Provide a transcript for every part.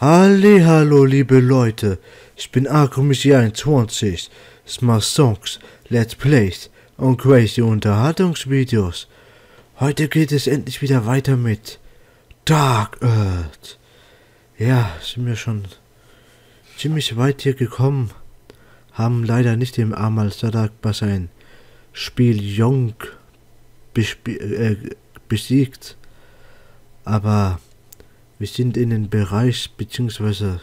Hallo, liebe Leute, ich bin Akromis21, Smart Songs, Let's Plays und crazy Unterhaltungsvideos. Heute geht es endlich wieder weiter mit Dark Earth. Ja, sind wir schon ziemlich weit hier gekommen, haben leider nicht im Amal Sadak sein Spiel Jung äh, besiegt, aber wir sind in den Bereich bzw.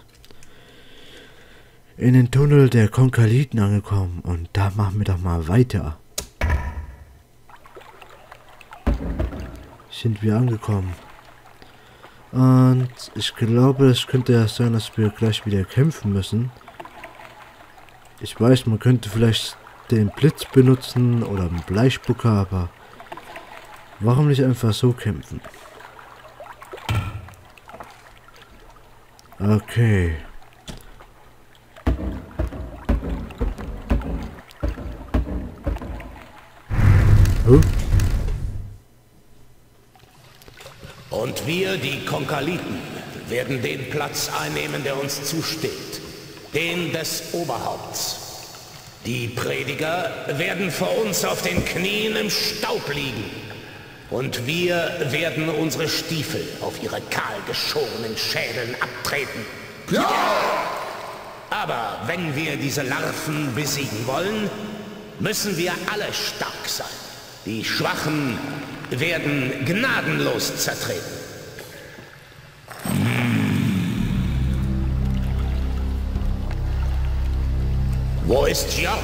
in den Tunnel der Konkaliten angekommen und da machen wir doch mal weiter. Sind wir angekommen. Und ich glaube, es könnte ja sein, dass wir gleich wieder kämpfen müssen. Ich weiß, man könnte vielleicht den Blitz benutzen oder einen Bleispucker, aber warum nicht einfach so kämpfen? Okay. Und wir, die Konkaliten, werden den Platz einnehmen, der uns zusteht. Den des Oberhaupts. Die Prediger werden vor uns auf den Knien im Staub liegen. Und wir werden unsere Stiefel auf ihre kahl geschorenen Schädeln abtreten. Ja! Aber wenn wir diese Larven besiegen wollen, müssen wir alle stark sein. Die Schwachen werden gnadenlos zertreten. Wo ist Jörg?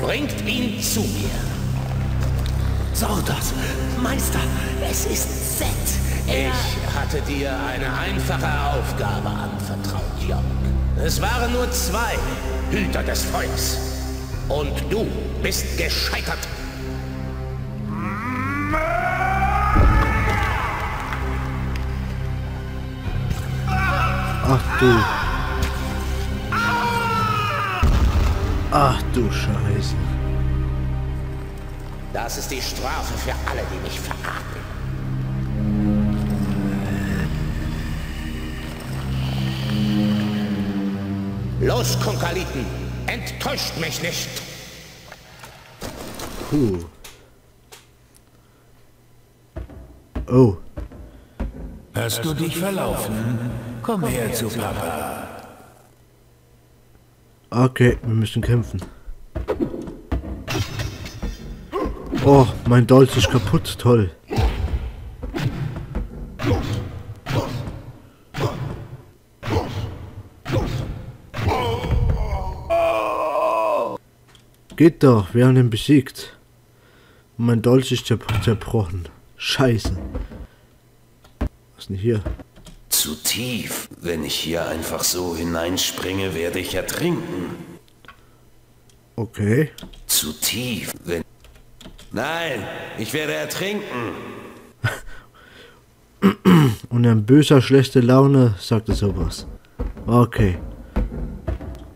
Bringt ihn zu mir. Sordos, Meister, es ist. Er ich hatte dir eine einfache Aufgabe anvertraut, Jörg. Es waren nur zwei Hüter des Feuers. Und du bist gescheitert. Ach du. Ach du Scheiße. Das ist die Strafe für alle, die mich verraten. Los, Konkaliten! Enttäuscht mich nicht! Puh. Oh. Hast du dich verlaufen? Komm her zu Papa. Okay, wir müssen kämpfen. Oh, mein Dolch ist kaputt. Toll. Geht doch, wir haben ihn besiegt. Mein Dolch ist zerbrochen. Scheiße. Was ist denn hier? Zu tief. Wenn ich hier einfach so hineinspringe, werde ich ertrinken. Okay. Zu tief. Wenn Nein, ich werde ertrinken. Und ein böser, schlechte Laune sagte sowas. Okay.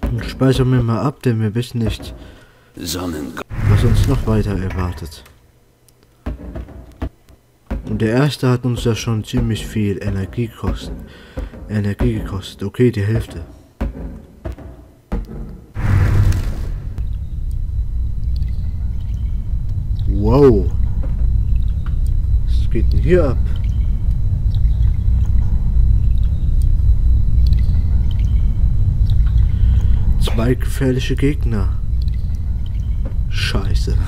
Dann speichern wir mal ab, denn wir wissen nicht, was uns noch weiter erwartet. Und der erste hat uns ja schon ziemlich viel Energie gekostet. Energie gekostet. Okay, die Hälfte. Wow. Was geht denn hier ab? Zwei gefährliche Gegner. Scheiße.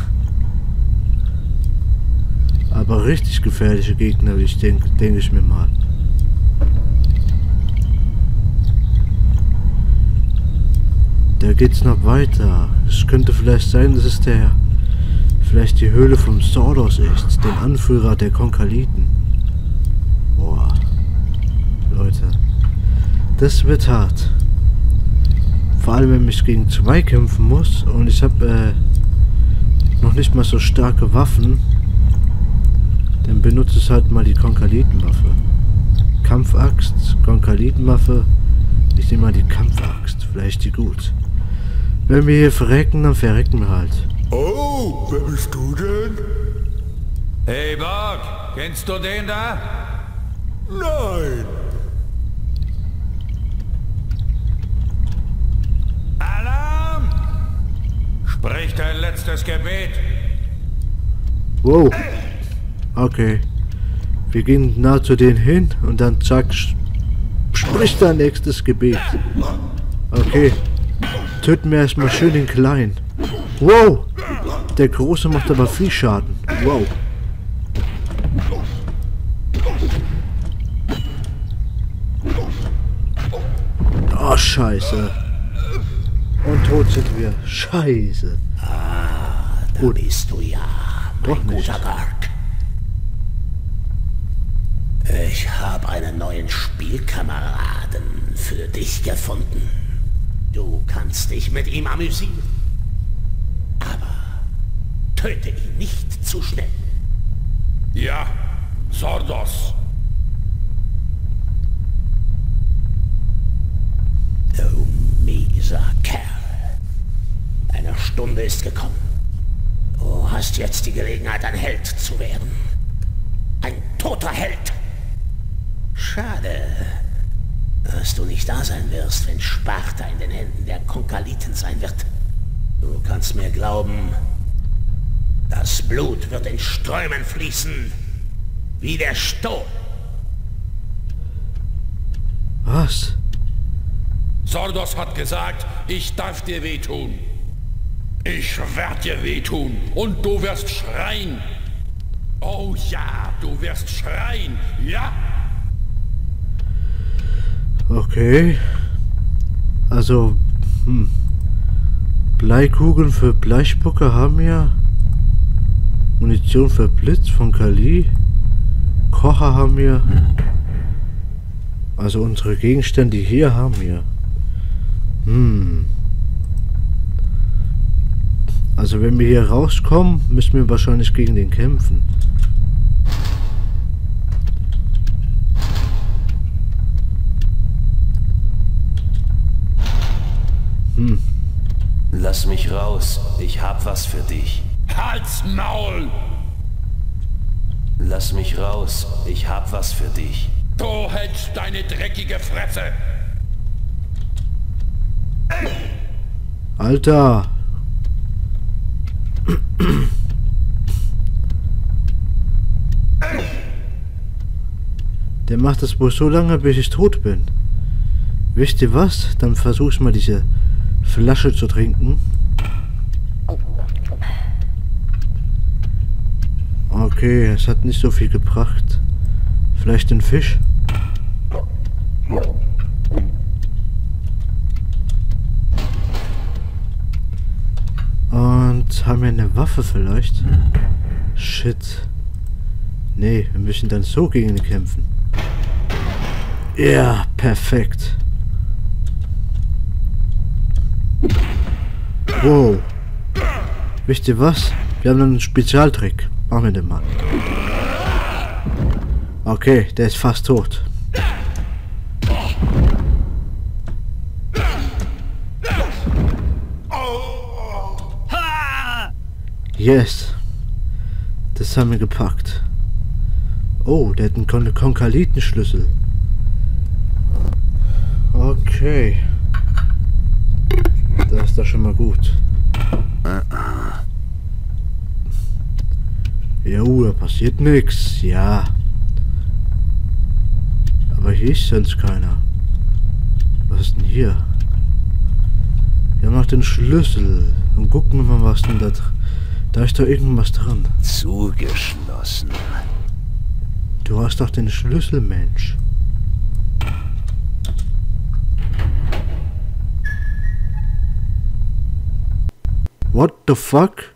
Aber richtig gefährliche Gegner, ich denke denk ich mir mal. Da geht's noch weiter. Es könnte vielleicht sein, dass es der vielleicht die Höhle von Sordos ist, dem Anführer der Konkaliten. Boah. Leute. Das wird hart. Vor allem, wenn ich gegen zwei kämpfen muss und ich habe äh, noch nicht mal so starke Waffen, dann benutze ich halt mal die Konkalitenwaffe. Kampfaxt, Konkalitenwaffe. Ich nehme mal die Kampfaxt. Vielleicht die gut. Wenn wir hier verrecken, dann verrecken wir halt. Oh, wer bist du denn? Hey Borg, kennst du den da? Nein. Alarm! Sprich dein letztes Gebet. Wow. Okay. Wir gehen nah zu denen hin und dann zack, sprich dein nächstes Gebet. Okay. Töten wir erstmal schön den Kleinen. Wow. Der Große macht aber viel Schaden. Wow. Oh, scheiße. Und tot sind wir. Scheiße. Ah, da Gut. bist du ja, mein Doch nicht. Ich habe einen neuen Spielkameraden für dich gefunden. Du kannst dich mit ihm amüsieren. Töte ihn nicht zu schnell. Ja, Sordos. Du mieser Kerl. Deine Stunde ist gekommen. Du hast jetzt die Gelegenheit, ein Held zu werden. Ein toter Held. Schade, dass du nicht da sein wirst, wenn Sparta in den Händen der Konkaliten sein wird. Du kannst mir glauben, das Blut wird in Strömen fließen, wie der Sturm. Was? Sordos hat gesagt, ich darf dir wehtun. Ich werd dir wehtun und du wirst schreien. Oh ja, du wirst schreien, ja? Okay. Also, hm. Bleikugeln für Bleichspucke haben wir. Munition für Blitz von Kali. Kocher haben wir. Also unsere Gegenstände hier haben wir. Hm. Also wenn wir hier rauskommen, müssen wir wahrscheinlich gegen den kämpfen. Hm. Lass mich raus. Ich hab was für dich. Halt's Maul! Lass mich raus. Ich hab was für dich. Du hältst deine dreckige Fresse! Alter! Der macht das wohl so lange, bis ich tot bin. Wisst ihr was? Dann versuch's mal diese Flasche zu trinken. Okay, es hat nicht so viel gebracht. Vielleicht ein Fisch? Und haben wir eine Waffe vielleicht? Shit. Nee, wir müssen dann so gegen ihn kämpfen. Ja, perfekt. Wow. Wisst ihr was? Wir haben einen Spezialtrick. Machen wir den mal. Okay, der ist fast tot. Yes. Das haben wir gepackt. Oh, der hat einen Kon Konkalitenschlüssel. Okay. Das ist doch schon mal gut. Jo, da passiert nichts. Ja. Aber hier ist sonst keiner. Was ist denn hier? Wir haben noch den Schlüssel. Und gucken wir mal, was denn da drin Da ist doch irgendwas dran. Zugeschlossen. Du hast doch den Schlüssel, Mensch. What the fuck?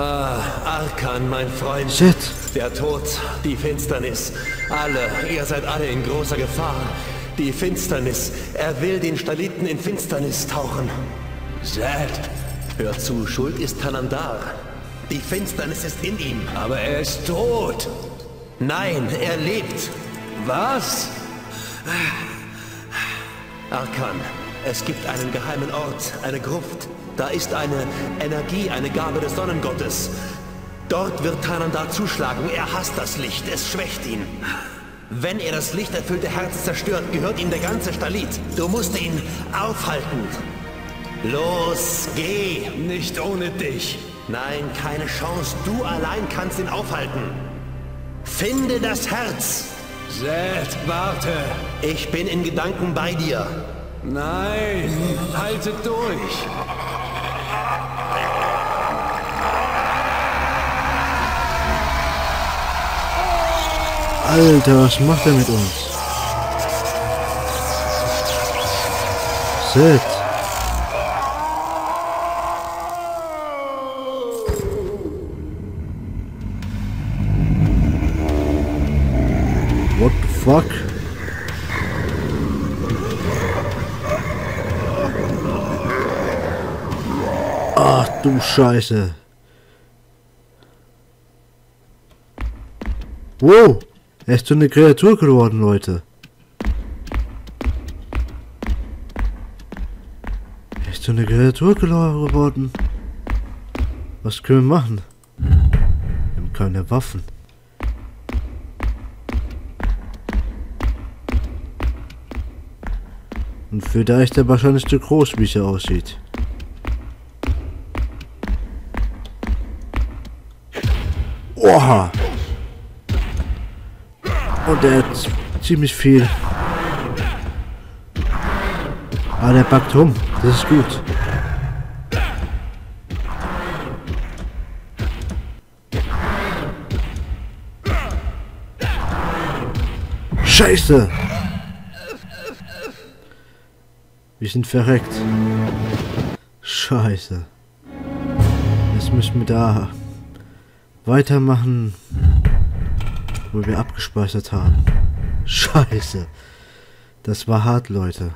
Ah, Arkan, mein Freund. Shit. Der Tod, die Finsternis. Alle, ihr seid alle in großer Gefahr. Die Finsternis. Er will den Staliten in Finsternis tauchen. Zed, hör zu, Schuld ist Tanandar. Die Finsternis ist in ihm. Aber er ist tot. Nein, er lebt. Was? Arkan, es gibt einen geheimen Ort, eine Gruft. Da ist eine Energie, eine Gabe des Sonnengottes. Dort wird Tanandar zuschlagen. Er hasst das Licht, es schwächt ihn. Wenn er das lichterfüllte Herz zerstört, gehört ihm der ganze Stalit. Du musst ihn aufhalten. Los, geh! Nicht ohne dich. Nein, keine Chance. Du allein kannst ihn aufhalten. Finde das Herz. Zed, warte. Ich bin in Gedanken bei dir. Nein, halte durch. Alter, was macht er mit uns? Sid. What the fuck? Ach du Scheiße. Wow, er ist so eine Kreatur geworden, Leute. Er ist so eine Kreatur geworden. Was können wir machen? Wir haben keine Waffen. Und für da ist er wahrscheinlich zu groß, wie er aussieht. Oha! Und er hat ziemlich viel. Ah, der backt rum. Das ist gut. Scheiße! Wir sind verreckt. Scheiße. Jetzt müssen wir da weitermachen, wo wir abgespeichert haben. Scheiße. Das war hart, Leute.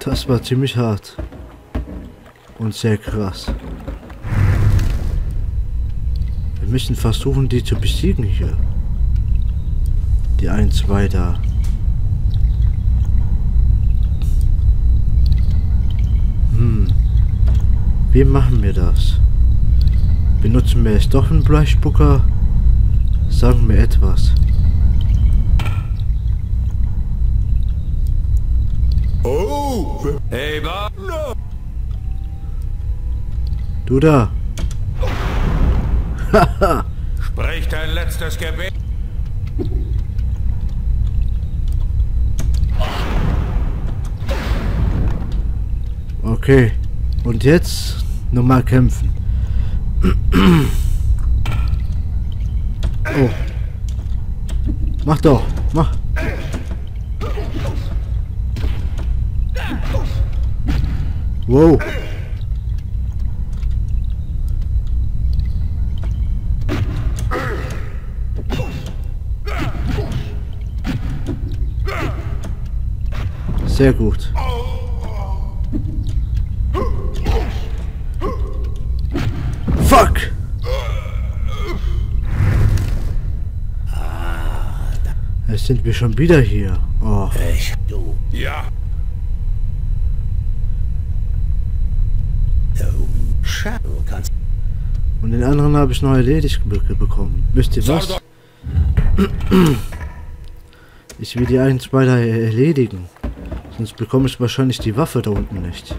Das war ziemlich hart. Und sehr krass. Wir müssen versuchen, die zu besiegen hier. Die ein, zwei da. Hm. Wie machen wir das? Benutzen wir jetzt doch einen Bleichspucker? Sagen wir etwas. Oh, Hey, Bob. Du da. Sprich dein letztes Gebet. Okay. Und jetzt nochmal kämpfen. Oh. Mach doch. Mach. Wow. Sehr gut. Sind wir schon wieder hier. Oh, Ich, du, Ja, und den anderen habe ich noch erledigt be bekommen. Wisst ihr was? Ich will die ein, zwei da erledigen. Sonst bekomme ich wahrscheinlich die Waffe da unten nicht.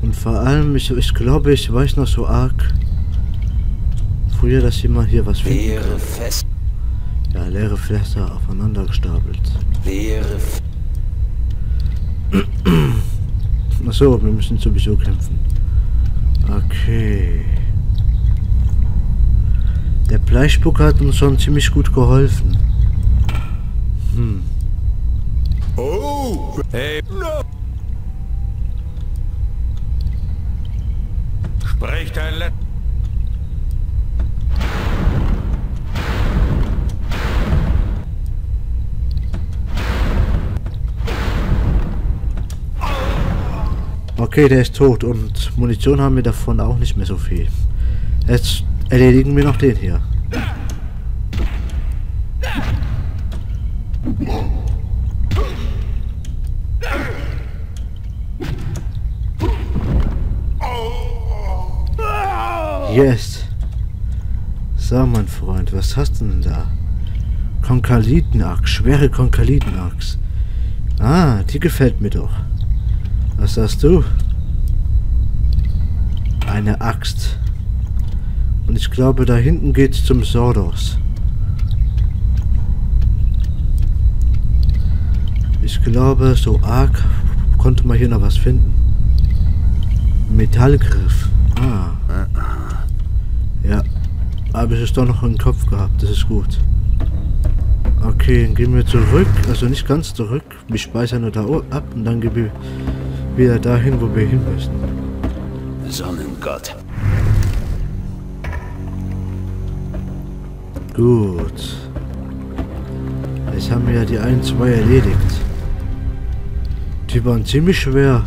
Und vor allem, ich, ich glaube, ich weiß noch so arg. Früher, dass jemand hier was finden Wäre kann. fest, Ja, leere Fässer aufeinander gestapelt. wäre f- Achso, wir müssen sowieso kämpfen. Okay. Der Bleichspuck hat uns schon ziemlich gut geholfen. Hm. oh, hey. Sprich dein letztes... Okay, der ist tot und Munition haben wir davon auch nicht mehr so viel. Jetzt erledigen wir noch den hier. Yes. So, mein Freund, was hast du denn da? Konkalitenachs, schwere Konkalitenachs. Ah, die gefällt mir doch. Was hast du? Eine Axt. Und ich glaube, da hinten geht's zum Sordos. Ich glaube, so arg konnte man hier noch was finden. Metallgriff. Ah. Ja. Aber ich es doch noch im Kopf gehabt. Das ist gut. Okay, dann gehen wir zurück. Also nicht ganz zurück. Wir speichern nur da ab und dann gehen wir wieder dahin, wo wir hin müssen. Sonnengott. Gut. Jetzt haben wir ja die ein, zwei erledigt. Die waren ziemlich schwer.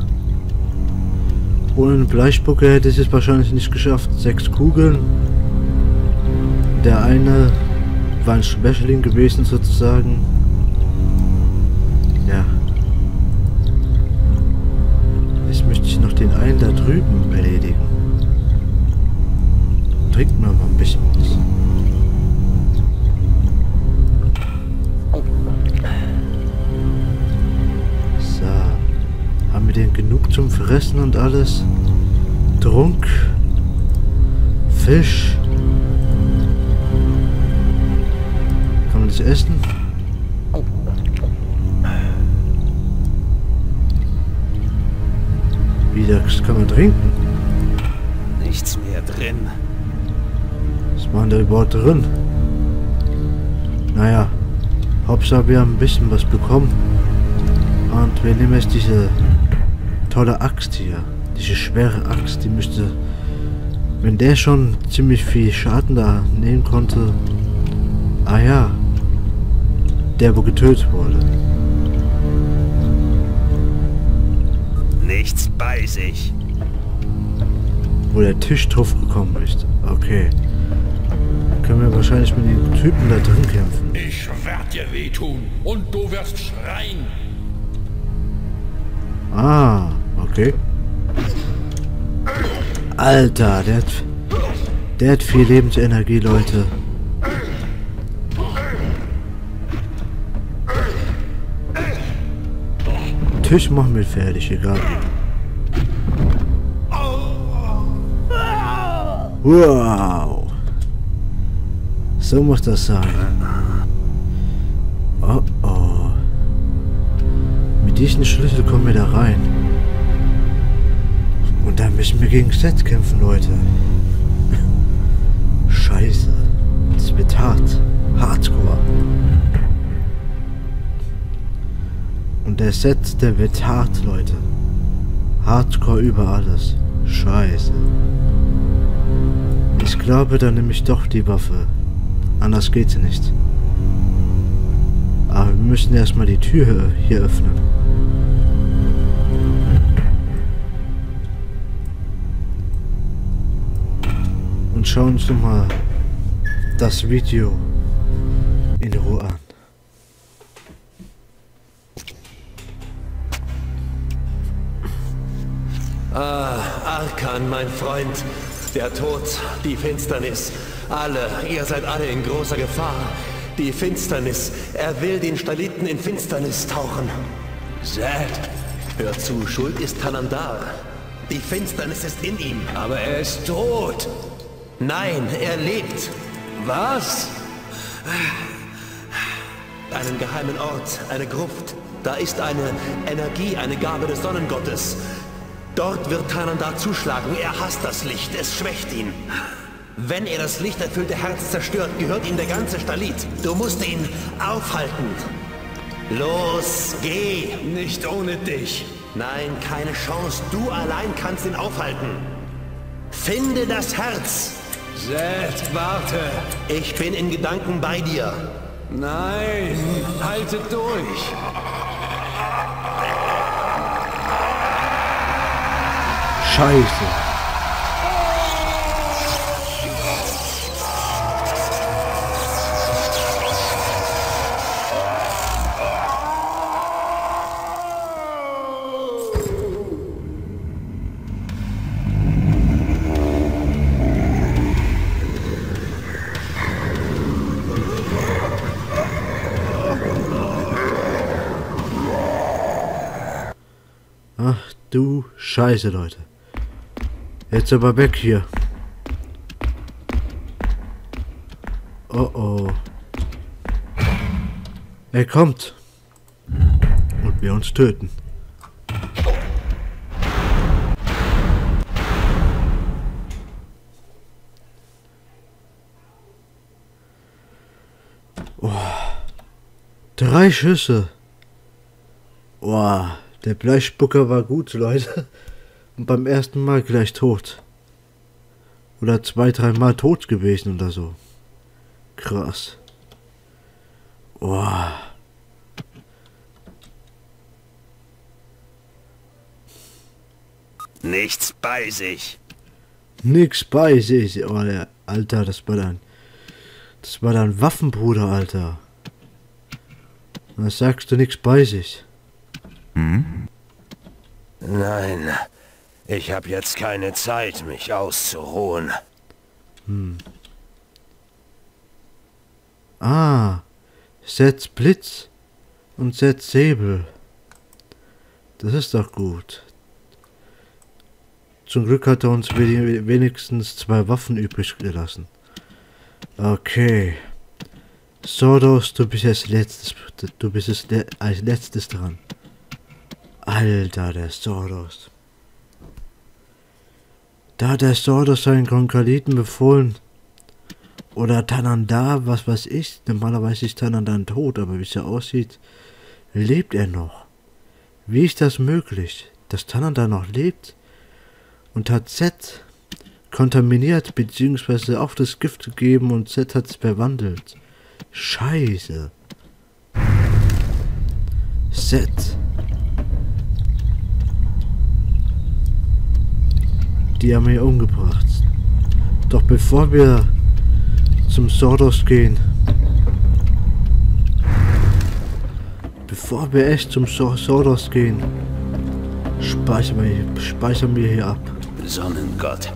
Ohne einen Bleispucke hätte ich es wahrscheinlich nicht geschafft. Sechs Kugeln. Der eine war ein Schwächling gewesen sozusagen. Ja. Den einen da drüben erledigen. Trinkt mir mal ein bisschen was. So. Haben wir denn genug zum Fressen und alles? Trunk. Fisch. Kann man das essen? Wie, das kann man trinken? Nichts mehr drin. Was waren da überhaupt drin? Naja, Hauptsache wir haben ein bisschen was bekommen. Und wir nehmen jetzt diese tolle Axt hier. Diese schwere Axt, die müsste... Wenn der schon ziemlich viel Schaden da nehmen konnte... Ah ja. Der, wo getötet wurde. Nichts bei sich. Wo der Tisch drauf gekommen ist. Okay. Können wir wahrscheinlich mit den Typen da drin kämpfen. Ich werd dir wehtun und du wirst schreien. Ah, okay. Alter, der hat, der hat viel Lebensenergie, Leute. Tisch machen wir fertig, egal. Wow. So muss das sein. Oh oh. Mit diesem Schlüssel kommen wir da rein. Und dann müssen wir gegen Set kämpfen, Leute. Scheiße. Das wird hart. Hardcore. Und der Set, der wird hart, Leute. Hardcore über alles. Scheiße. Ich glaube, dann nehme ich doch die Waffe. Anders geht's nicht. Aber wir müssen erstmal die Tür hier öffnen. Und schauen uns nochmal das Video in Ruhe an. Arkan, mein Freund. Der Tod, die Finsternis. Alle, ihr seid alle in großer Gefahr. Die Finsternis. Er will den Staliten in Finsternis tauchen. Zed, hör zu, Schuld ist Tanandar. Die Finsternis ist in ihm. Aber er ist tot. Nein, er lebt. Was? Einen geheimen Ort, eine Gruft. Da ist eine Energie, eine Gabe des Sonnengottes. Dort wird Tanandar zuschlagen. Er hasst das Licht. Es schwächt ihn. Wenn er das lichterfüllte Herz zerstört, gehört ihm der ganze Stalit. Du musst ihn aufhalten. Los, geh. Nicht ohne dich. Nein, keine Chance. Du allein kannst ihn aufhalten. Finde das Herz. Zed, warte. Ich bin in Gedanken bei dir. Nein, halte durch. Scheiße. Ach du Scheiße, Leute. Jetzt aber weg hier. Oh oh. Er kommt. Und wir uns töten. Oh. Drei Schüsse. Boah, der Bleispucker war gut, Leute. Und beim ersten Mal gleich tot. Oder zwei, dreimal tot gewesen oder so. Krass. Boah. Nichts bei sich. Nix bei sich. Oh, Alter, das war dann. Das war dann Waffenbruder, Alter. Was sagst du nichts bei sich? Hm? Nein, ich habe jetzt keine Zeit, mich auszuruhen. Hm. Ah, setz Blitz und setz Säbel. Das ist doch gut. Zum Glück hat er uns wenigstens zwei Waffen übrig gelassen. Okay. Sordos, du bist als letztes, du bist als letztes dran. Alter, der Sordos. Da hat der Sordos seinen Konkaliten befohlen. Oder Tananda, was weiß ich. Normalerweise ist Tananda tot, aber wie es ja aussieht, lebt er noch. Wie ist das möglich, dass Tananda noch lebt und hat Z kontaminiert bzw. auch das Gift gegeben und Z hat es verwandelt? Scheiße. Z. Die haben wir umgebracht. Doch bevor wir zum Sordos gehen, bevor wir echt zum Sordos gehen, speichern wir, speichern wir hier ab. Sonnengott.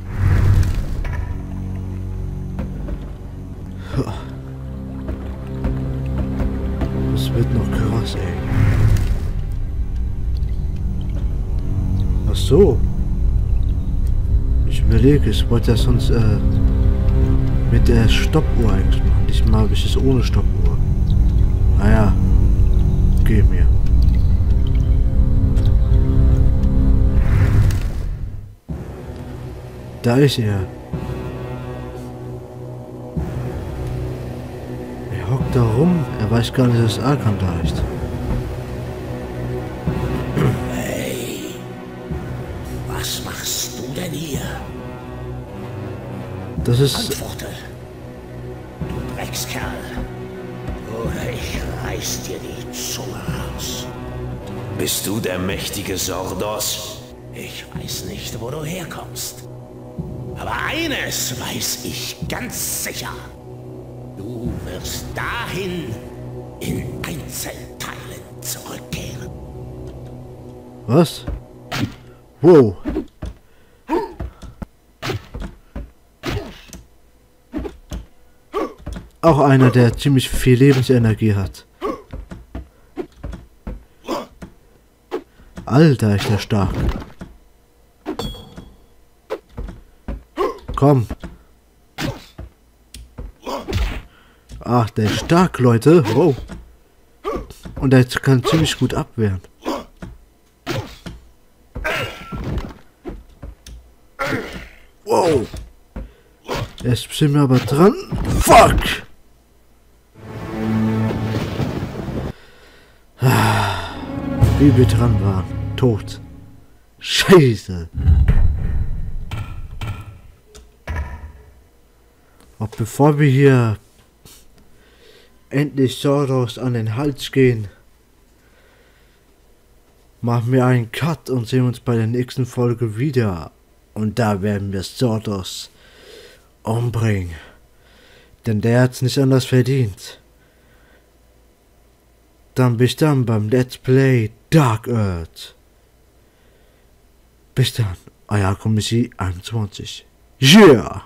Das wird noch krass, ey. Ach so. Überlege, ich wollte ja sonst äh, mit der Stoppuhr eigentlich machen. Diesmal habe ich es ohne Stoppuhr. Naja, geh mir. Da ist er. Er hockt da rum. Er weiß gar nicht, dass Arkan da ist. Das ist... Antworte. Du Dreckskerl. Oder ich reiß dir die Zunge raus. Bist du der mächtige Sordos? Ich weiß nicht, wo du herkommst. Aber eines weiß ich ganz sicher. Du wirst dahin in Einzelteilen zurückkehren. Was? Wow. Auch einer, der ziemlich viel Lebensenergie hat. Alter, ist der stark. Komm. Ach, der ist stark, Leute. Wow. Und er kann ziemlich gut abwehren. Wow. Jetzt sind wir aber dran. Fuck! Wie wir dran waren. Tot. Scheiße. Auch bevor wir hier endlich Soros an den Hals gehen, machen wir einen Cut und sehen uns bei der nächsten Folge wieder. Und da werden wir Sordos umbringen. Denn der hat's nicht anders verdient. Dann bis dann beim Let's Play Dark Earth. Bis dann, euer Kommissie 21. Yeah!